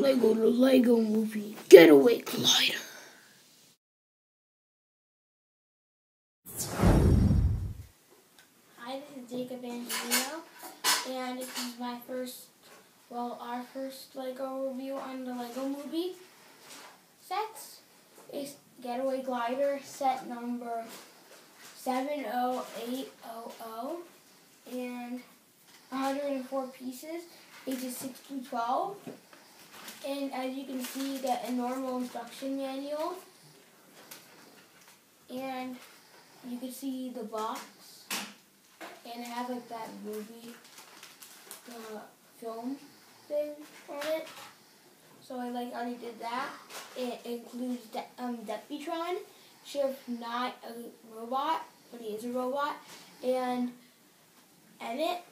Lego the Lego Movie Getaway Glider. Hi, this is Jacob Angelino, and this is my first, well, our first Lego review on the Lego Movie sets. It's Getaway Glider set number 70800 and 104 pieces, ages 6 to 12. And as you can see, the a normal instruction manual. And you can see the box. And it has like that movie uh, film thing on it. So I like already did that. It includes De- um, Deputron. Sheriff not a robot, but he is a robot. And Emmet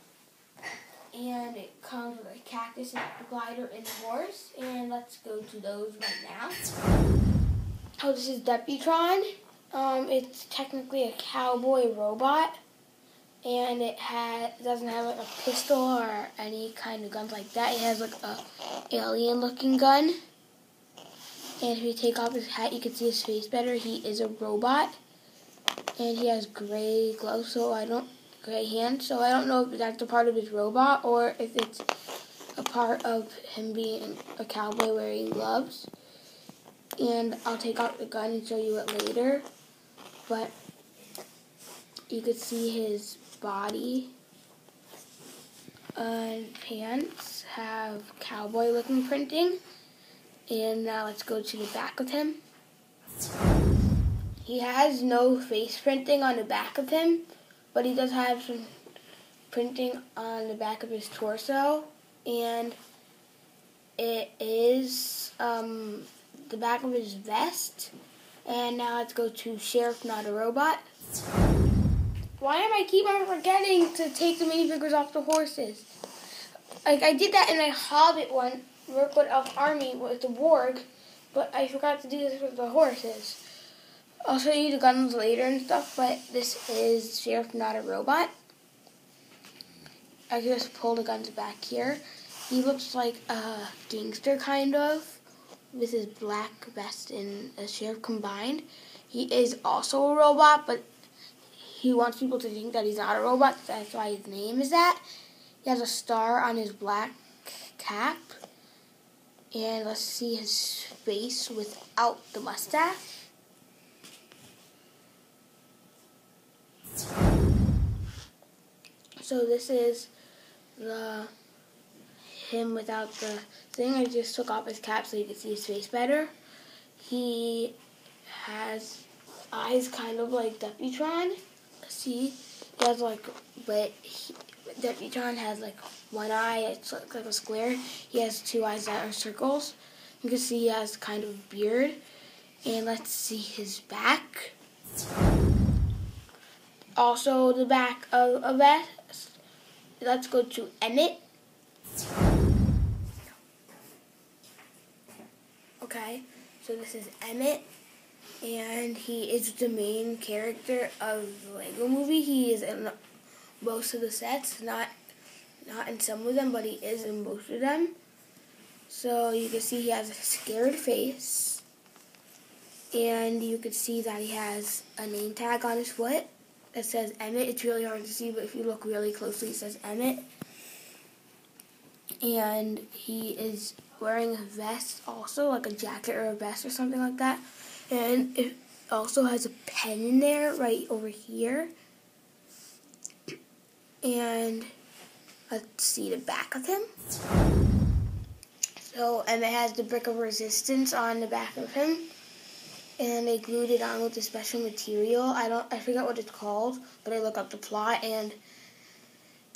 and it comes with a cactus and a glider and a horse. And let's go to those right now. Oh, this is Deputron. Um, it's technically a cowboy robot, and it has doesn't have like a pistol or any kind of guns like that. It has like a alien-looking gun. And if you take off his hat, you can see his face better. He is a robot, and he has gray gloves, so I don't gray hand, So I don't know if that's a part of his robot or if it's a part of him being a cowboy wearing gloves. And I'll take out the gun and show you it later. But you could see his body and pants have cowboy looking printing. And now let's go to the back of him. He has no face printing on the back of him, but he does have some printing on the back of his torso. And it is um, the back of his vest. And now let's go to Sheriff Not a Robot. Why am I keep on forgetting to take the minifigures off the horses? Like I did that in my Hobbit one, Mirkwood Elf Army with the Warg, but I forgot to do this with the horses. I'll show you the guns later and stuff, but this is Sheriff Not a Robot. I just pull the guns back here. He looks like a gangster kind of, with his black vest and a sheriff combined. He is also a robot, but he wants people to think that he's not a robot. That's why his name is that. He has a star on his black cap. And let's see his face without the mustache. So this is the him without the thing. I just took off his cap so you can see his face better. He has eyes kind of like Deputron. See, he has like, but he, Deputron has like one eye. It's like, like a square. He has two eyes that are circles. You can see he has kind of beard. And let's see his back. Also, the back of a vest. Let's go to Emmet. Okay, so this is Emmet, and he is the main character of the Lego Movie. He is in most of the sets, not not in some of them, but he is in most of them. So you can see he has a scared face, and you can see that he has a name tag on his foot that says Emmet. It's really hard to see, but if you look really closely, it says Emmet. And he is wearing a vest also, like a jacket or a vest or something like that. And it also has a pen in there right over here. And let's see the back of him. So, and it has the brick of resistance on the back of him. And they glued it on with a special material. I don't, I forget what it's called, but I look up the plot and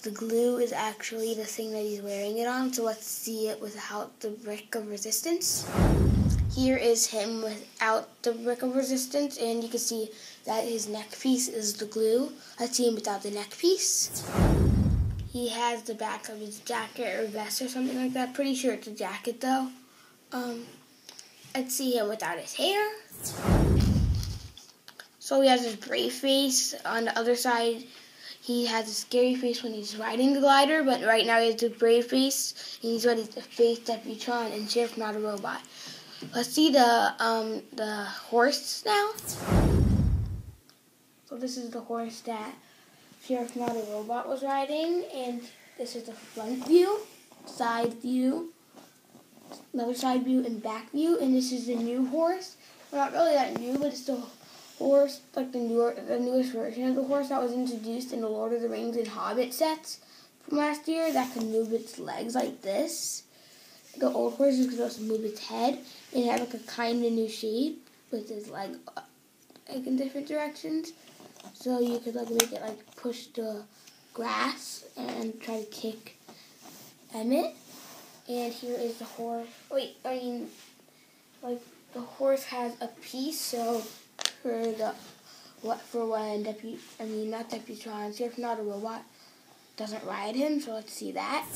the glue is actually the thing that he's wearing it on. So let's see it without the brick of resistance. Here is him without the brick of resistance, and you can see that his neck piece is the glue. Let's see him without the neck piece. He has the back of his jacket or vest or something like that. Pretty sure it's a jacket though. Um, let's see him without his hair. So he has his brave face. On the other side, he has a scary face when he's riding the glider, but right now he has a brave face, he's ready to face Deputron and Sheriff Not a Robot. Let's see the um, the horse now. So this is the horse that Sheriff Not a Robot was riding, and this is the front view, side view, another side view, and back view, and this is the new horse. Well, not really that new, but it's the horse, like the newer, the newest version of the horse that was introduced in the Lord of the Rings and Hobbit sets from last year that can move its legs like this. The old horse could also move its head and have like a kind of new shape with its leg uh, like in different directions. So you could like make it like push the grass and try to kick Emmet. And here is the horse. Wait, I mean, like the horse has a piece, so for the what for when deputy I mean not deputy Deputron, Sheriff Not a Robot doesn't ride him, so let's see that.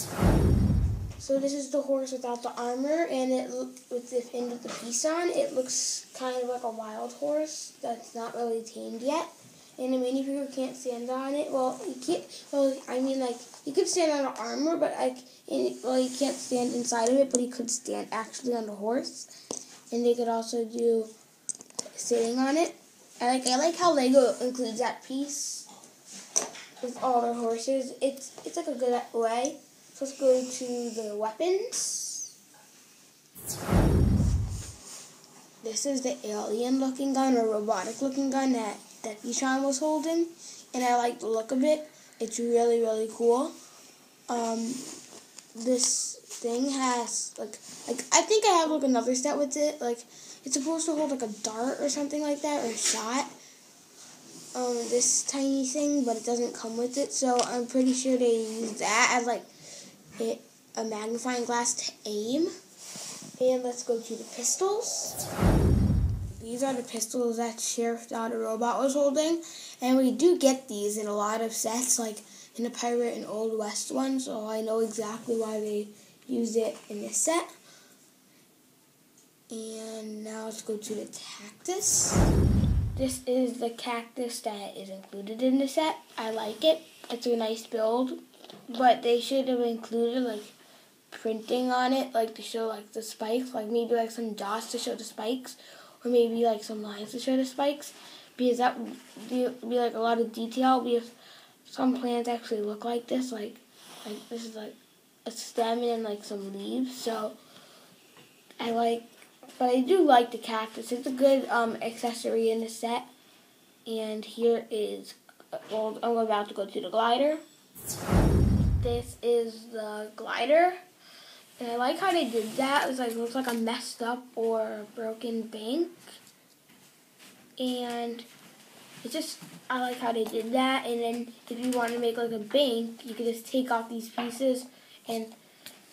So this is the horse without the armor, and it with the end of the piece on, it looks kind of like a wild horse that's not really tamed yet. And a minifigure can't stand on it. Well, you can't. Well, I mean, like he could stand on an armor, but like, well, he can't stand inside of it, but he could stand actually on the horse. And they could also do sitting on it. I like I like how Lego includes that piece with all their horses. It's it's like a good way. So let's go to the weapons. This is the alien looking gun or robotic looking gun that, that was holding. And I like the look of it. It's really, really cool. Um, this thing has like like I think I have like another set with it. Like it's supposed to hold like a dart or something like that, or a shot. Um, this tiny thing, but it doesn't come with it. So I'm pretty sure they use that as like it, a magnifying glass to aim. And let's go to the pistols. These are the pistols that Sheriff Not a Robot was holding. And we do get these in a lot of sets, like in the Pirate and Old West one, so I know exactly why they used it in this set. And now let's go to the cactus. This is the cactus that is included in the set. I like it. It's a nice build, but they should have included like printing on it, like to show like the spikes, like maybe like some dots to show the spikes, or maybe like some lines to show the spikes, because that would be, be like a lot of detail. Because some plants actually look like this, like like this is like a stem and like some leaves. So I like but I do like the cactus. It's a good um, accessory in the set. And here is, well, I'm about to go to the glider. This is the glider. And I like how they did that. It's like it looks like a messed up or broken bank. And it's just I like how they did that. And then if you want to make like a bank, you can just take off these pieces and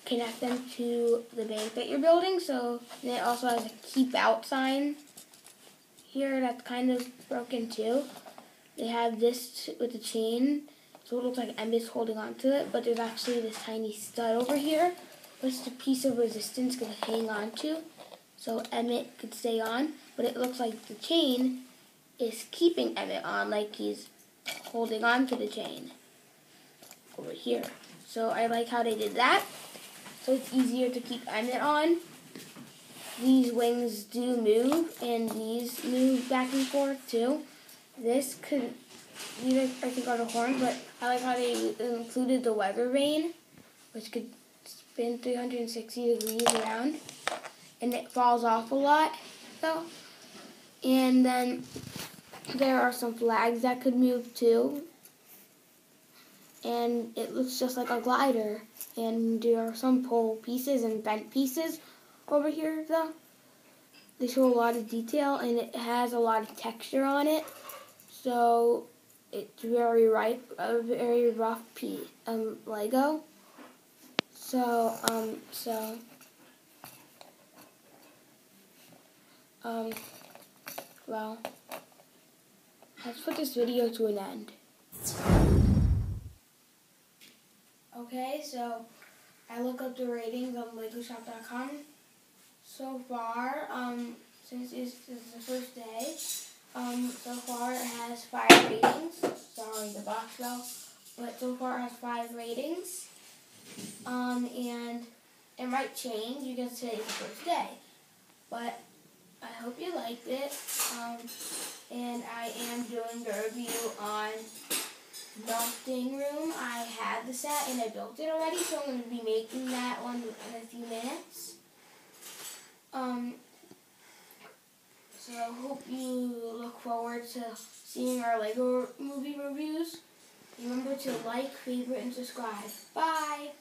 connect them to the bank that you're building. So it also has a keep out sign here that's kind of broken too. They have this with the chain, so it looks like Emmet's holding on to it, but there's actually this tiny stud over here, which the piece of resistance could hang on to, so Emmet could stay on, but it looks like the chain is keeping Emmet on, like he's holding on to the chain over here. So I like how they did that so it's easier to keep Emmet on. These wings do move, and these move back and forth too. This could, these I think are the horns, but I like how they included the weather vane, which could spin 360 degrees around, and it falls off a lot, though. And then there are some flags that could move too, and it looks just like a glider. And there are some pole pieces and bent pieces over here though. They show a lot of detail and it has a lot of texture on it. So it's very right, a very rough piece, um, Lego. So, um, so, um, well, let's put this video to an end. Okay, so I look up the ratings on LegoShop.com. So far, um, since it's, the first day, Um, so far it has five ratings. Sorry, the box fell. But so far it has five ratings. Um, and it might change because today's the first day. But I hope you liked it. Um, and I am doing the review on Melting Room. I had the set and I built it already, so I'm going to be making that one in a few minutes. Um, so I hope you look forward to seeing our Lego movie reviews. Remember to like, favorite, and subscribe. Bye!